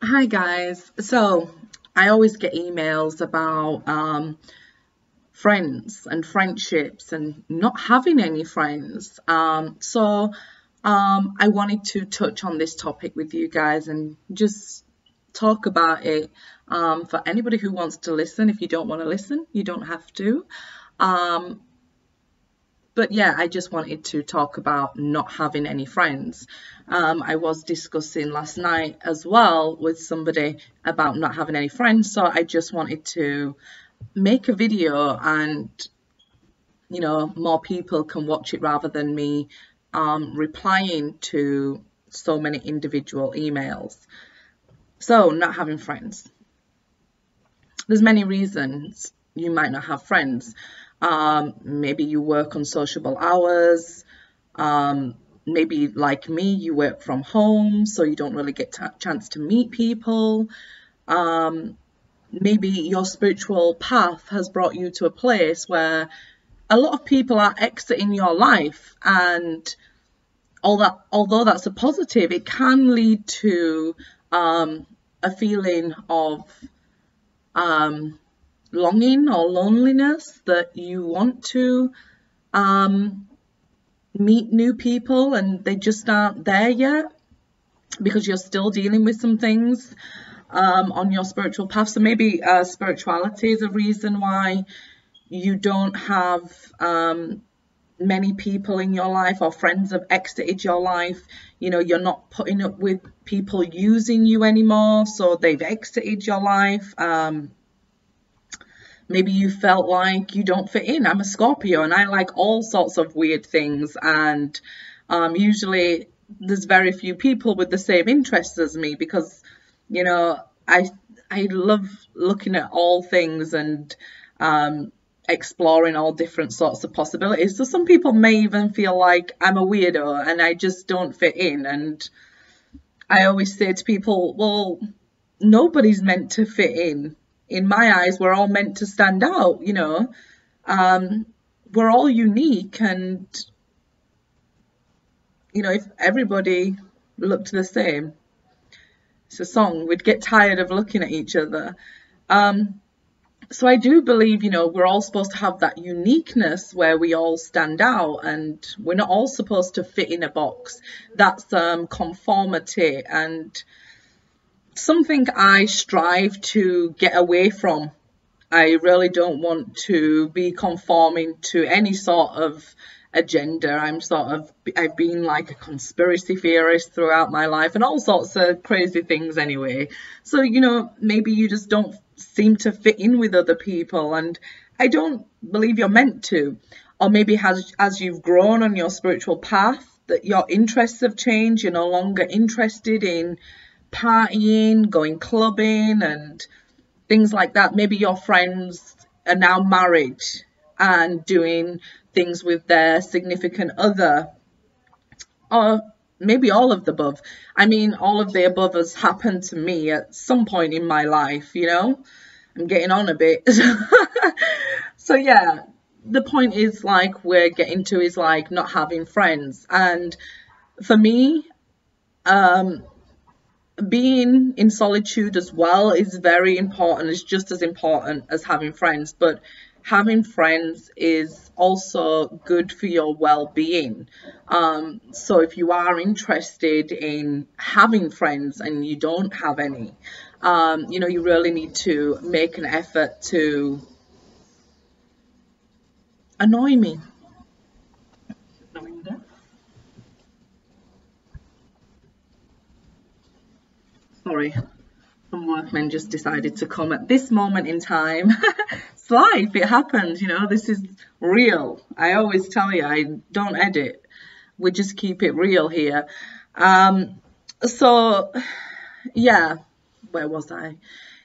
Hi guys. So I always get emails about um, friends and friendships and not having any friends. Um, so um, I wanted to touch on this topic with you guys and just talk about it um, for anybody who wants to listen. If you don't want to listen, you don't have to. But yeah, I just wanted to talk about not having any friends. Um, I was discussing last night as well with somebody about not having any friends, so I just wanted to make a video and you know more people can watch it rather than me um, replying to so many individual emails. So not having friends. There's many reasons you might not have friends. Um, maybe you work on sociable hours. Um, maybe like me, you work from home, so you don't really get a chance to meet people. Um, maybe your spiritual path has brought you to a place where a lot of people are exiting your life and all that although that's a positive it can lead to um, a feeling of um, longing or loneliness that you want to um, meet new people and they just aren't there yet because you're still dealing with some things um, on your spiritual path. So maybe uh, spirituality is a reason why you don't have um, many people in your life or friends have exited your life. You know, you're not putting up with people using you anymore, so they've exited your life. Um, maybe you felt like you don't fit in. I'm a Scorpio and I like all sorts of weird things, and um, usually there's very few people with the same interests as me because, you know, I I love looking at all things and um, exploring all different sorts of possibilities. So some people may even feel like I'm a weirdo and I just don't fit in. And I always say to people, well, nobody's meant to fit in in my eyes, we're all meant to stand out, you know. Um, we're all unique, and, you know, if everybody looked the same, it's a song, we'd get tired of looking at each other. Um, so I do believe, you know, we're all supposed to have that uniqueness where we all stand out and we're not all supposed to fit in a box. That's um, conformity and something I strive to get away from. I really don't want to be conforming to any sort of agenda. I'm sort of, I've been like a conspiracy theorist throughout my life and all sorts of crazy things anyway. So, you know, maybe you just don't seem to fit in with other people and I don't believe you're meant to. Or maybe as, as you've grown on your spiritual path, that your interests have changed, you're no longer interested in partying, going clubbing, and things like that. Maybe your friends are now married and doing things with their significant other, or maybe all of the above. I mean, all of the above has happened to me at some point in my life, you know? I'm getting on a bit. so, yeah, the point is like we're getting to is like not having friends. And for me, um, being in solitude as well is very important. It's just as important as having friends, but having friends is also good for your well-being. Um, so if you are interested in having friends and you don't have any, um, you know, you really need to make an effort to annoy me. Sorry, some workmen just decided to come at this moment in time. it's life, it happens, you know, this is real. I always tell you, I don't edit. We just keep it real here. Um, so, yeah, where was I?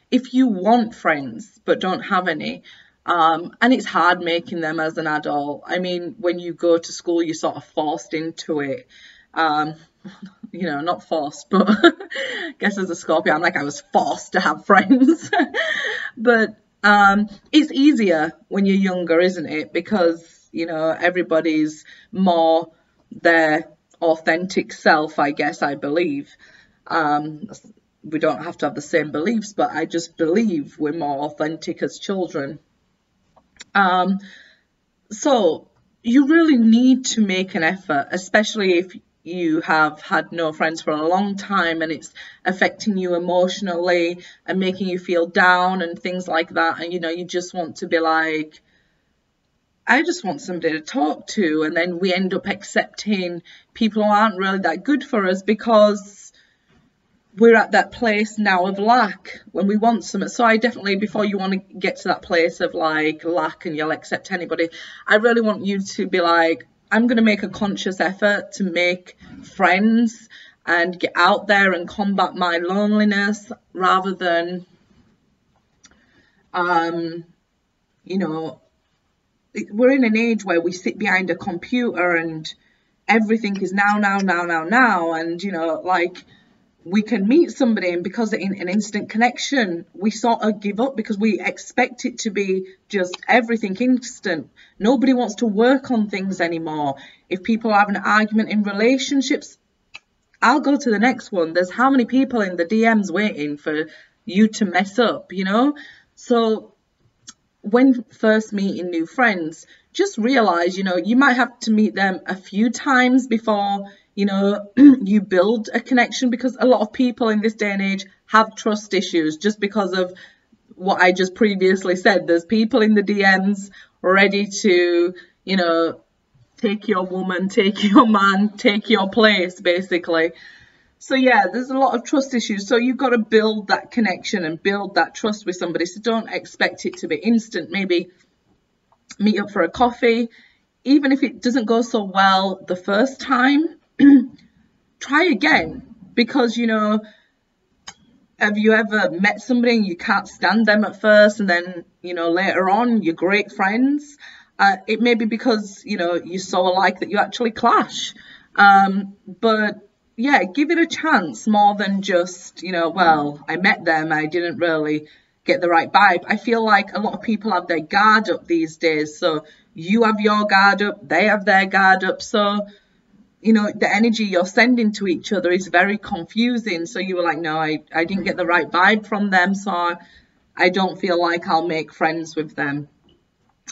If you want friends but don't have any, um, and it's hard making them as an adult. I mean, when you go to school, you're sort of forced into it. Um, you know, not forced, but I guess as a Scorpio, I'm like, I was forced to have friends. but um, it's easier when you're younger, isn't it? Because, you know, everybody's more their authentic self, I guess, I believe. Um, we don't have to have the same beliefs, but I just believe we're more authentic as children. Um, so you really need to make an effort, especially if you have had no friends for a long time and it's affecting you emotionally and making you feel down and things like that. And you know, you just want to be like, I just want somebody to talk to. And then we end up accepting people who aren't really that good for us because we're at that place now of lack when we want something. So I definitely, before you want to get to that place of like lack and you'll accept anybody, I really want you to be like, I'm going to make a conscious effort to make friends and get out there and combat my loneliness rather than, um, you know, we're in an age where we sit behind a computer and everything is now, now, now, now, now. And, you know, like, we can meet somebody and because in an instant connection we sort of give up because we expect it to be just everything instant. Nobody wants to work on things anymore. If people have an argument in relationships i'll go to the next one. There's how many people in the dms waiting for you to mess up you know? So when first meeting new friends just realize you know you might have to meet them a few times before you know, you build a connection because a lot of people in this day and age have trust issues just because of what I just previously said. There's people in the DMs ready to, you know, take your woman, take your man, take your place, basically. So yeah, there's a lot of trust issues. So you've got to build that connection and build that trust with somebody. So don't expect it to be instant. Maybe meet up for a coffee. Even if it doesn't go so well the first time, try again because you know have you ever met somebody and you can't stand them at first and then you know later on you're great friends? Uh, it may be because you know you're so alike that you actually clash. Um, but yeah give it a chance more than just you know well i met them i didn't really get the right vibe. I feel like a lot of people have their guard up these days so you have your guard up they have their guard up. So you know the energy you're sending to each other is very confusing. So you were like no i, I didn't get the right vibe from them. So i don't feel like i'll make friends with them.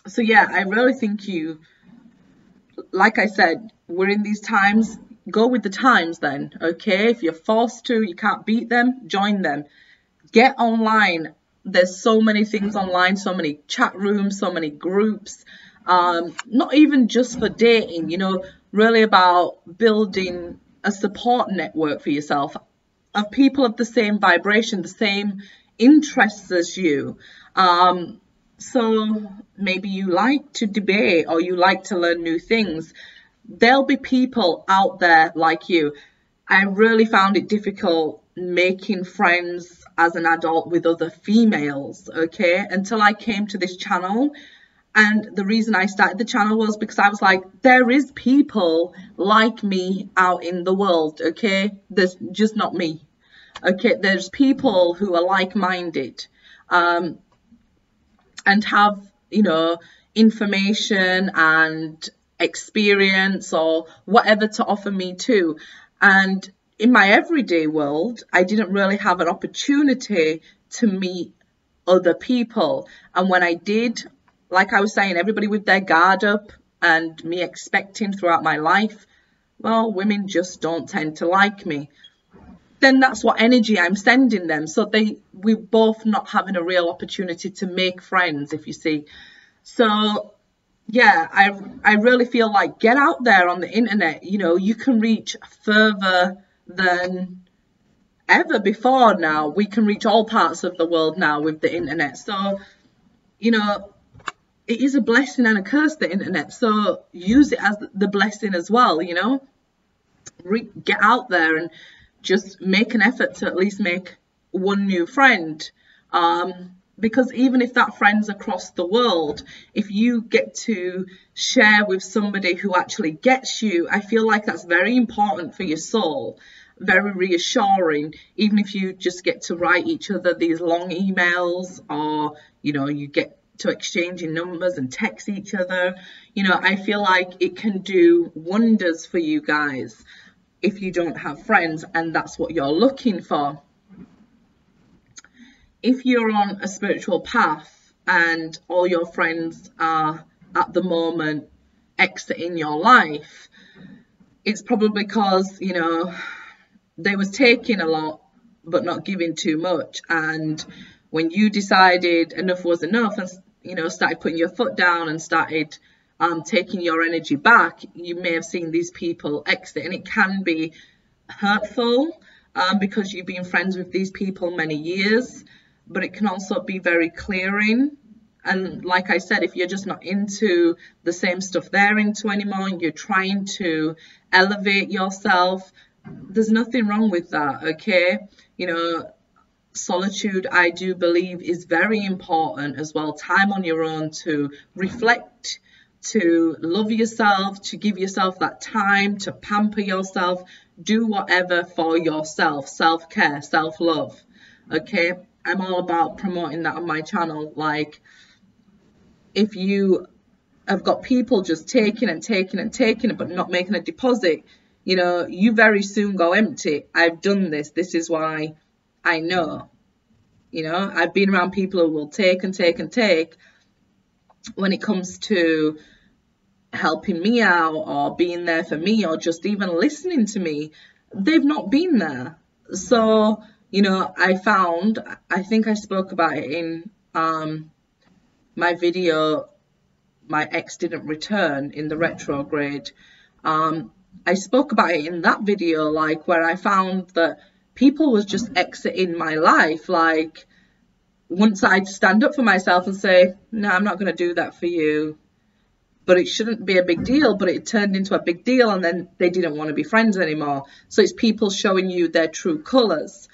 So yeah i really think you like i said we're in these times go with the times then okay? If you're forced to you can't beat them join them. Get online. There's so many things online so many chat rooms so many groups. Um, not even just for dating you know really about building a support network for yourself of people of the same vibration, the same interests as you. Um, so maybe you like to debate or you like to learn new things. There'll be people out there like you. I really found it difficult making friends as an adult with other females, okay, until I came to this channel and the reason I started the channel was because I was like, there is people like me out in the world, okay? There's just not me. Okay, there's people who are like-minded um, and have, you know, information and experience or whatever to offer me too. And in my everyday world, I didn't really have an opportunity to meet other people. And when I did, like I was saying, everybody with their guard up and me expecting throughout my life, well, women just don't tend to like me. Then that's what energy I'm sending them. So they we're both not having a real opportunity to make friends, if you see. So yeah, I I really feel like get out there on the internet. You know, you can reach further than ever before now. We can reach all parts of the world now with the internet. So, you know, it is a blessing and a curse, the internet. So use it as the blessing as well, you know? Re- get out there and just make an effort to at least make one new friend. Um, because even if that friend's across the world, if you get to share with somebody who actually gets you, I feel like that's very important for your soul, very reassuring. Even if you just get to write each other these long emails or, you know, you get to exchanging numbers and text each other. You know, I feel like it can do wonders for you guys if you don't have friends and that's what you're looking for. if you're on a spiritual path and all your friends are at the moment exiting your life, it's probably because, you know, they was taking a lot but not giving too much. And when you decided enough was enough and, you know, started putting your foot down and started um, taking your energy back, you may have seen these people exit. And it can be hurtful um, because you've been friends with these people many years, but it can also be very clearing. And like I said, if you're just not into the same stuff they're into anymore, and you're trying to elevate yourself, there's nothing wrong with that, okay? You know, solitude, I do believe, is very important as well. Time on your own to reflect, to love yourself, to give yourself that time, to pamper yourself, do whatever for yourself, self care, self love. Okay, I'm all about promoting that on my channel. Like, if you have got people just taking and taking and taking it, but not making a deposit, you know, you very soon go empty. I've done this. This is why I know. You know, I've been around people who will take and take and take when it comes to helping me out or being there for me or just even listening to me. They've not been there. So, you know, I found, I think I spoke about it in um, my video, My Ex Didn't Return in the retrograde. Um, I spoke about it in that video, like where I found that people was just exiting my life. Like once I'd stand up for myself and say, no, I'm not going to do that for you. But it shouldn't be a big deal, but it turned into a big deal and then they didn't want to be friends anymore. So it's people showing you their true colours.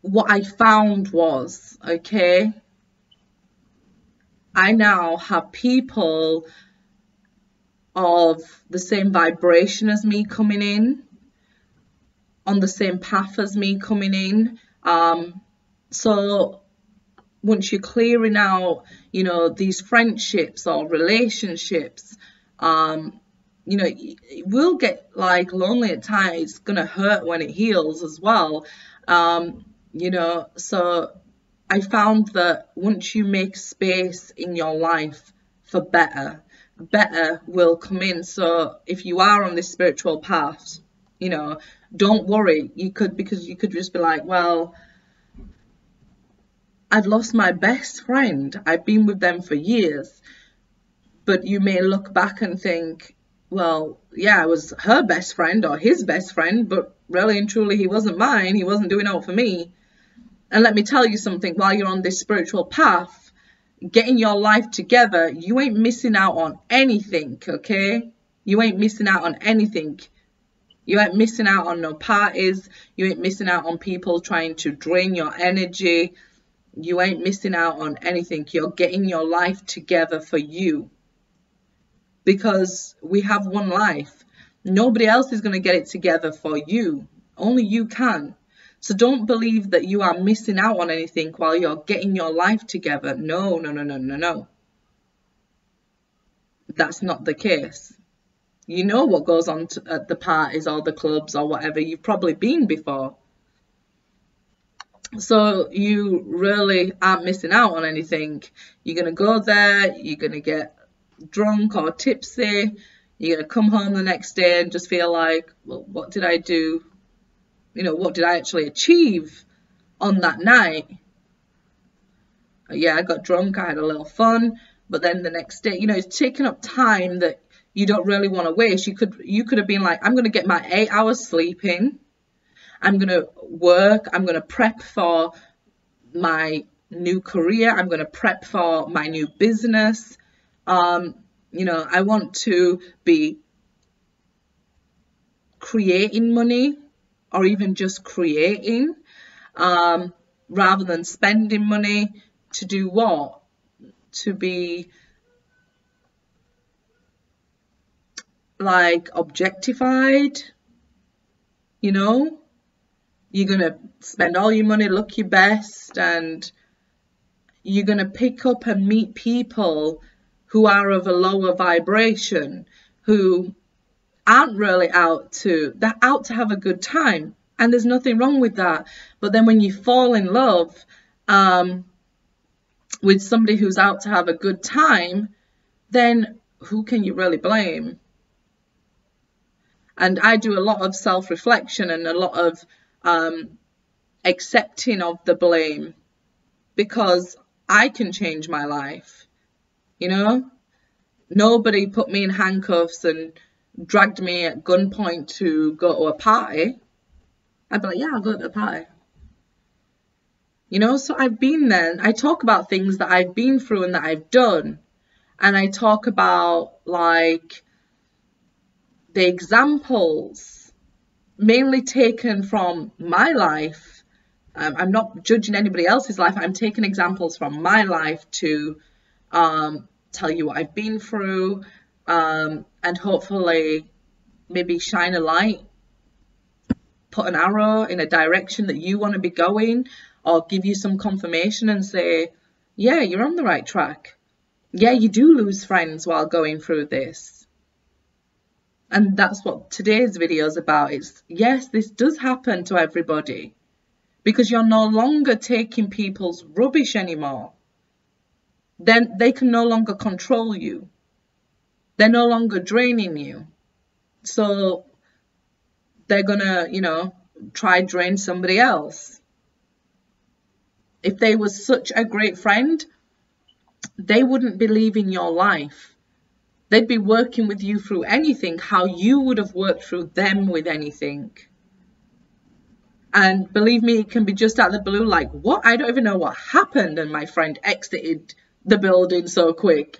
What I found was, okay, I now have people of the same vibration as me coming in, on the same path as me coming in. Um, so once you're clearing out, you know, these friendships or relationships, um, you know, it will get like lonely at times. It's gonna hurt when it heals as well. Um, you know, so I found that once you make space in your life for better, better will come in. So if you are on this spiritual path, you know, don't worry. You could because you could just be like, well, I've lost my best friend. I've been with them for years. But you may look back and think, well, yeah, I was her best friend or his best friend, but really and truly he wasn't mine. He wasn't doing all for me. And let me tell you something, while you're on this spiritual path, getting your life together, you ain't missing out on anything, okay? You ain't missing out on anything. You ain't missing out on no parties. You ain't missing out on people trying to drain your energy. You ain't missing out on anything. You're getting your life together for you. Because we have one life. Nobody else is going to get it together for you. Only you can. So don't believe that you are missing out on anything while you're getting your life together. No, no, no, no, no, no. That's not the case. You know what goes on to, at the parties or the clubs or whatever. You've probably been before. So you really aren't missing out on anything. You're going to go there, you're going to get drunk or tipsy, you're going to come home the next day and just feel like, well, what did I do? you know, what did I actually achieve on that night? Yeah, I got drunk, I had a little fun, but then the next day, you know, it's taking up time that you don't really want to waste. You could you could have been like, I'm gonna get my eight hours sleeping. I'm gonna work, I'm gonna prep for my new career, I'm gonna prep for my new business. Um, you know, I want to be creating money or even just creating um, rather than spending money to do what? To be like objectified, you know? You're going to spend all your money, look your best, and you're going to pick up and meet people who are of a lower vibration, who aren't really out to they're out to have a good time And there's nothing wrong with that. But then when you fall in love um, with somebody who's out to have a good time, then who can you really blame? And I do a lot of self reflection and a lot of um, accepting of the blame because I can change my life. You know, nobody put me in handcuffs and dragged me at gunpoint to go to a party. I'd be like, yeah, I'll go to the party. You know, so I've been there. I talk about things that I've been through and that I've done. And I talk about like the examples mainly taken from my life. Um, I'm not judging anybody else's life. I'm taking examples from my life to um, tell you what I've been through um, and hopefully maybe shine a light, put an arrow in a direction that you want to be going, or give you some confirmation and say, yeah, you're on the right track. Yeah, you do lose friends while going through this. And that's what today's video is about. It's yes, this does happen to everybody because you're no longer taking people's rubbish anymore. Then they can no longer control you. They're no longer draining you. So they're gonna, you know, try drain somebody else. If they were such a great friend, they wouldn't be leaving your life They'd be working with you through anything, how you would have worked through them with anything. And believe me, it can be just out of the blue, like, what? I don't even know what happened. And my friend exited the building so quick.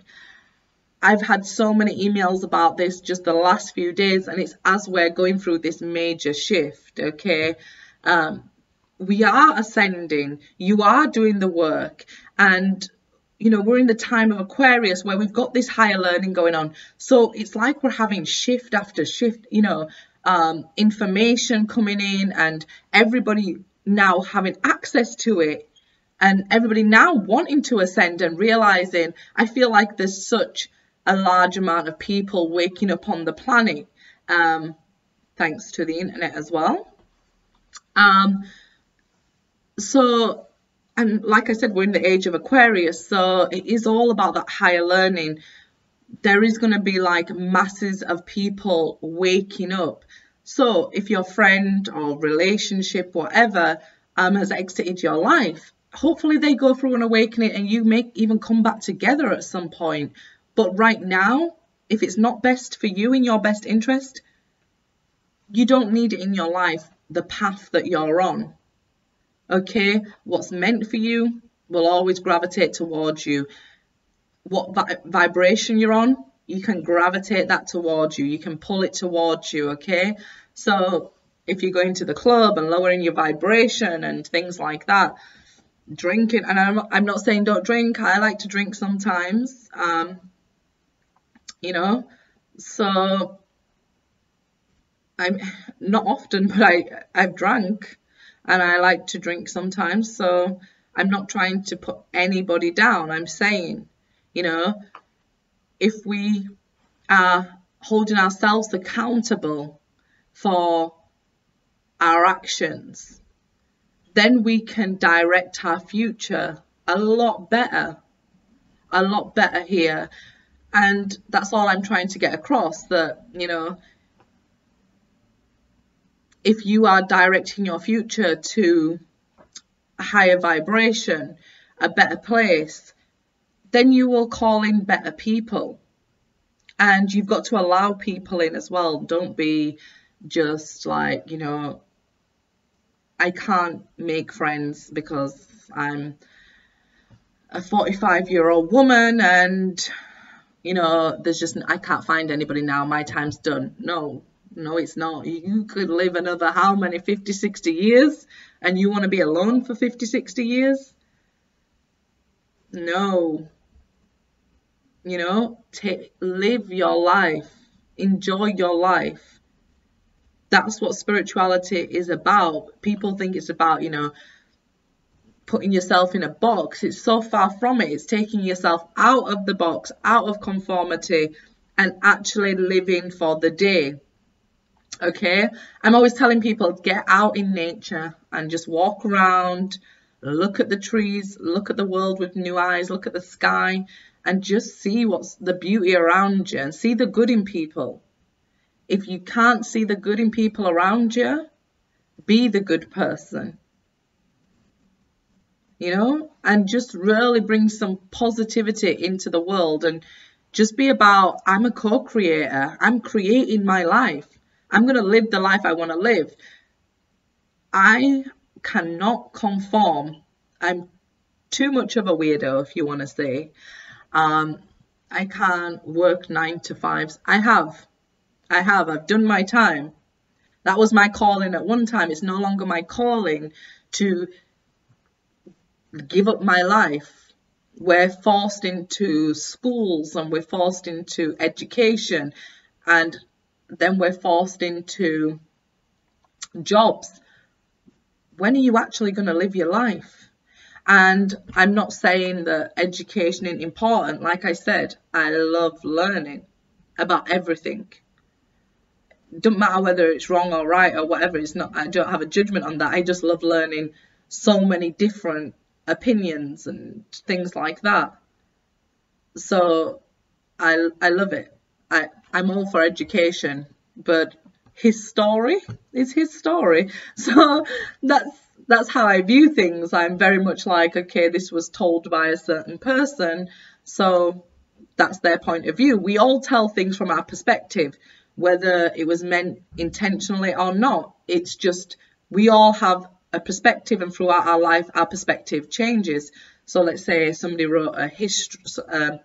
I've had so many emails about this just the last few days, and it's as we're going through this major shift, okay? Um, we are ascending, you are doing the work, and you know, we're in the time of Aquarius where we've got this higher learning going on. So it's like we're having shift after shift, you know, um, information coming in and everybody now having access to it and everybody now wanting to ascend and realizing I feel like there's such a large amount of people waking up on the planet um, thanks to the internet as well. Um, so and like I said, we're in the age of Aquarius, so it is all about that higher learning. There is going to be like masses of people waking up. So if your friend or relationship, whatever, um, has exited your life, hopefully they go through an awakening and you may even come back together at some point. But right now, if it's not best for you in your best interest, you don't need it in your life, the path that you're on. Okay, what's meant for you will always gravitate towards you. What vi vibration you're on, you can gravitate that towards you. You can pull it towards you. Okay, so if you're going to the club and lowering your vibration and things like that, drinking, and I'm, I'm not saying don't drink, I like to drink sometimes, um, you know, so I'm not often, but I, I've drank and I like to drink sometimes. So I'm not trying to put anybody down. I'm saying, you know, if we are holding ourselves accountable for our actions, then we can direct our future a lot better, a lot better here. And that's all I'm trying to get across that, you know, if you are directing your future to a higher vibration, a better place, then you will call in better people. And you've got to allow people in as well. Don't be just like, you know, I can't make friends because I'm a 45 year old woman and, you know, there's just, I can't find anybody now. My time's done. No, no, it's not. You could live another how many, 50, 60 years, and you want to be alone for 50, 60 years? No. You know, take, live your life, enjoy your life. That's what spirituality is about. People think it's about, you know, putting yourself in a box. It's so far from it. It's taking yourself out of the box, out of conformity, and actually living for the day Okay, I'm always telling people get out in nature and just walk around, look at the trees, look at the world with new eyes, look at the sky, and just see what's the beauty around you and see the good in people. If you can't see the good in people around you, be the good person. You know, and just really bring some positivity into the world and just be about I'm a co creator, I'm creating my life. I'm going to live the life I want to live. I cannot conform. I'm too much of a weirdo, if you want to say. Um, I can't work nine to fives. I have. I have. I've done my time. That was my calling at one time. It's no longer my calling to give up my life. We're forced into schools and we're forced into education and then we're forced into jobs. When are you actually going to live your life? And I'm not saying that education isn't important. Like I said, I love learning about everything. Doesn't matter whether it's wrong or right or whatever. It's not. I don't have a judgment on that. I just love learning so many different opinions and things like that. So I I love it. I, I'm all for education, but his story is his story. So that's that's how I view things. I'm very much like, okay, this was told by a certain person, so that's their point of view. We all tell things from our perspective, whether it was meant intentionally or not. It's just we all have a perspective, and throughout our life, our perspective changes. So let's say somebody wrote a history, uh,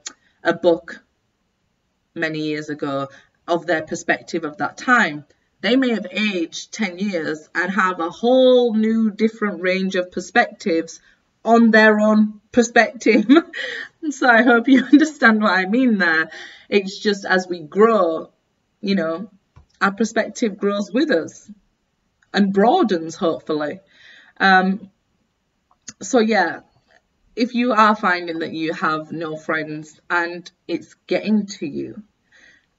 a book many years ago of their perspective of that time. They may have aged 10 years and have a whole new different range of perspectives on their own perspective. so I hope you understand what I mean there. It's just as we grow, you know, our perspective grows with us and broadens, hopefully. Um, so, yeah, if you are finding that you have no friends and it's getting to you,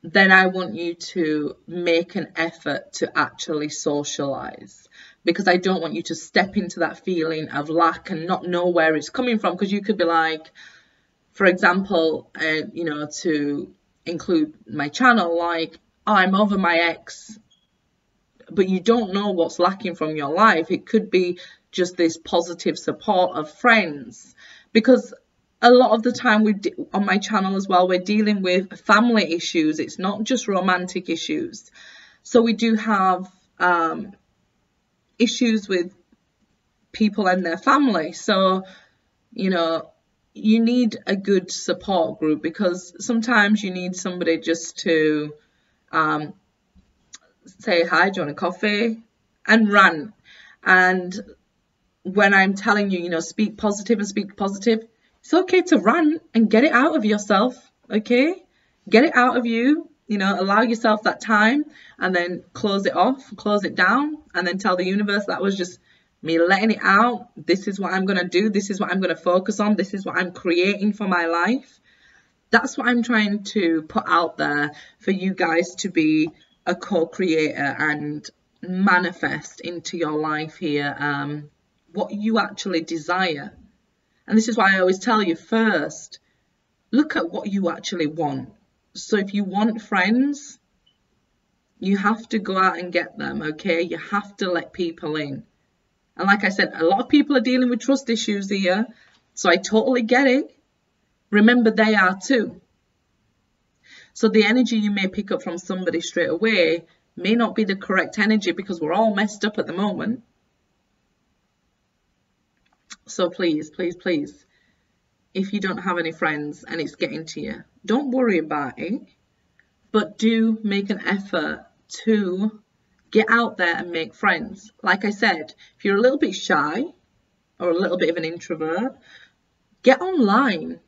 then I want you to make an effort to actually socialize because I don't want you to step into that feeling of lack and not know where it's coming from. Because you could be like, for example, uh, you know, to include my channel, like, I'm over my ex, but you don't know what's lacking from your life. It could be just this positive support of friends because a lot of the time we on my channel as well we're dealing with family issues. It's not just romantic issues. So we do have um, issues with people and their family. So you know you need a good support group because sometimes you need somebody just to um, say hi do you want a coffee? And run and when I'm telling you, you know, speak positive and speak positive, it's okay to run and get it out of yourself, okay? Get it out of you, you know, allow yourself that time and then close it off, close it down, and then tell the universe that was just me letting it out. This is what I'm going to do. This is what I'm going to focus on. This is what I'm creating for my life. That's what I'm trying to put out there for you guys to be a co creator and manifest into your life here. Um, what you actually desire. And this is why I always tell you first, look at what you actually want. So if you want friends, you have to go out and get them, okay? You have to let people in. And like I said, a lot of people are dealing with trust issues here, so I totally get it. Remember, they are too. So the energy you may pick up from somebody straight away may not be the correct energy because we're all messed up at the moment. So please, please, please, if you don't have any friends and it's getting to you, don't worry about it, but do make an effort to get out there and make friends. Like I said, if you're a little bit shy or a little bit of an introvert, get online.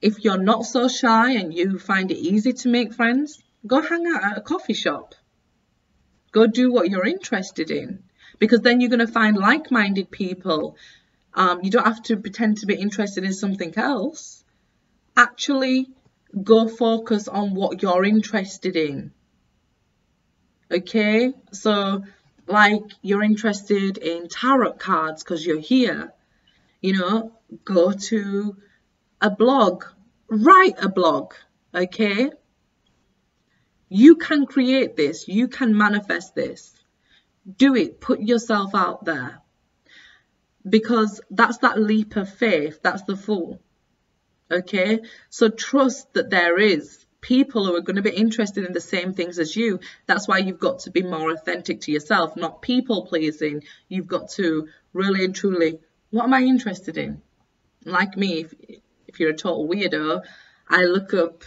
If you're not so shy and you find it easy to make friends, go hang out at a coffee shop. Go do what you're interested in because then you're going to find like minded people um, you don't have to pretend to be interested in something else. Actually, go focus on what you're interested in. Okay, so like you're interested in tarot cards because you're here, you know, go to a blog, write a blog, okay? You can create this, you can manifest this. Do it, put yourself out there. Because that's that leap of faith, that's the fool. Okay? So trust that there is people who are going to be interested in the same things as you. That's why you've got to be more authentic to yourself, not people pleasing. You've got to really and truly, what am I interested in? Like me, if, if you're a total weirdo, I look up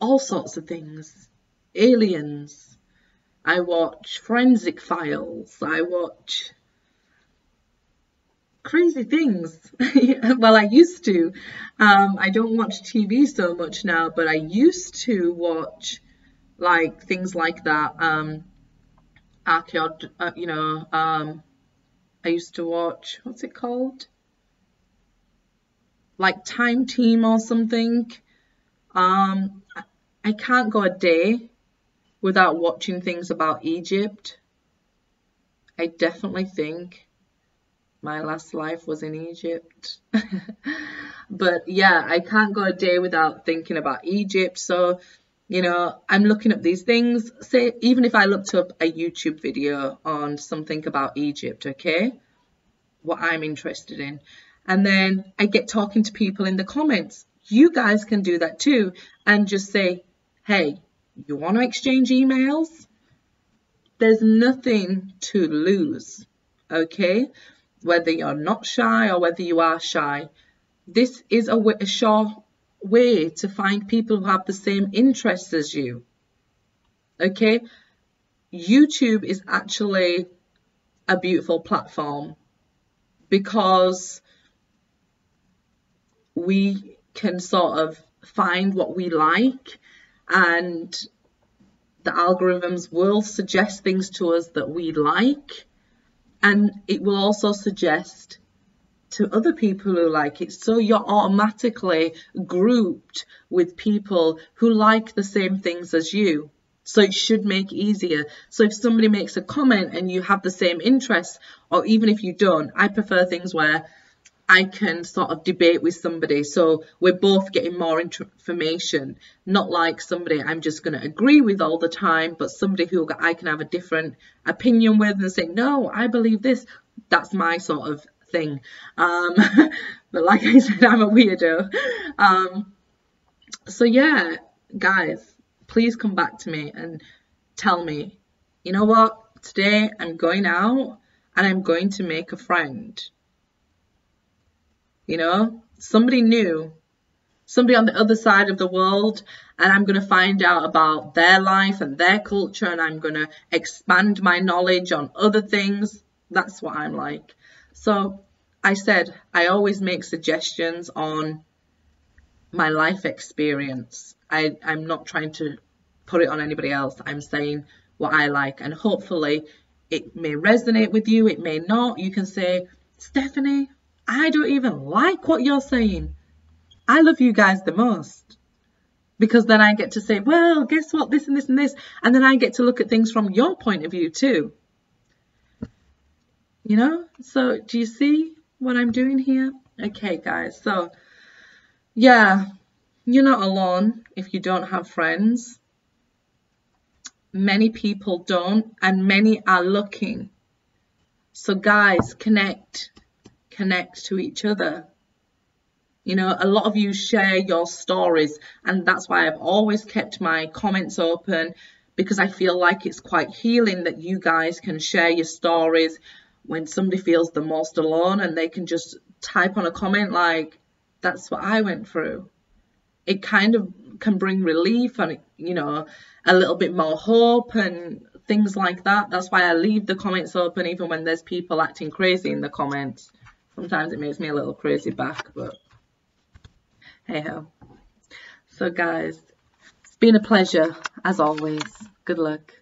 all sorts of things. Aliens. I watch forensic files. I watch crazy things. well, I used to. Um, I don't watch TV so much now, but I used to watch like things like that. Um, archaeod, uh, you know. Um, I used to watch what's it called? Like Time Team or something. Um, I can't go a day without watching things about Egypt. I definitely think my last life was in Egypt. but yeah, I can't go a day without thinking about Egypt. So, you know, I'm looking up these things. Say, even if I looked up a YouTube video on something about Egypt, okay, what I'm interested in. And then I get talking to people in the comments. You guys can do that too and just say, hey, you want to exchange emails? There's nothing to lose, okay? Whether you're not shy or whether you are shy. This is a, a sure way to find people who have the same interests as you. Okay? YouTube is actually a beautiful platform because we can sort of find what we like and the algorithms will suggest things to us that we like and it will also suggest to other people who like it. So you're automatically grouped with people who like the same things as you. So it should make easier. So if somebody makes a comment and you have the same interests, or even if you don't, I prefer things where I can sort of debate with somebody. So we're both getting more information, not like somebody I'm just going to agree with all the time, but somebody who I can have a different opinion with and say, no, I believe this. That's my sort of thing. Um, but like I said, I'm a weirdo. Um, so yeah, guys, please come back to me and tell me, you know what? Today I'm going out and I'm going to make a friend you know, somebody new, somebody on the other side of the world, and I'm going to find out about their life and their culture, and I'm going to expand my knowledge on other things. That's what I'm like. So I said, I always make suggestions on my life experience. I, I'm not trying to put it on anybody else. I'm saying what I like, and hopefully it may resonate with you, it may not. You can say, Stephanie, I don't even like what you're saying. I love you guys the most. Because then I get to say, well, guess what, this and this and this. And then I get to look at things from your point of view too. You know? So do you see what I'm doing here? Okay, guys. So, yeah, you're not alone if you don't have friends. Many people don't, and many are looking. So, guys, connect connect to each other. You know, a lot of you share your stories, and that's why I've always kept my comments open because I feel like it's quite healing that you guys can share your stories when somebody feels the most alone and they can just type on a comment like, that's what I went through. It kind of can bring relief and, you know, a little bit more hope and things like that. That's why I leave the comments open even when there's people acting crazy in the comments. Sometimes it makes me a little crazy back, but hey ho. So guys, it's been a pleasure as always. Good luck.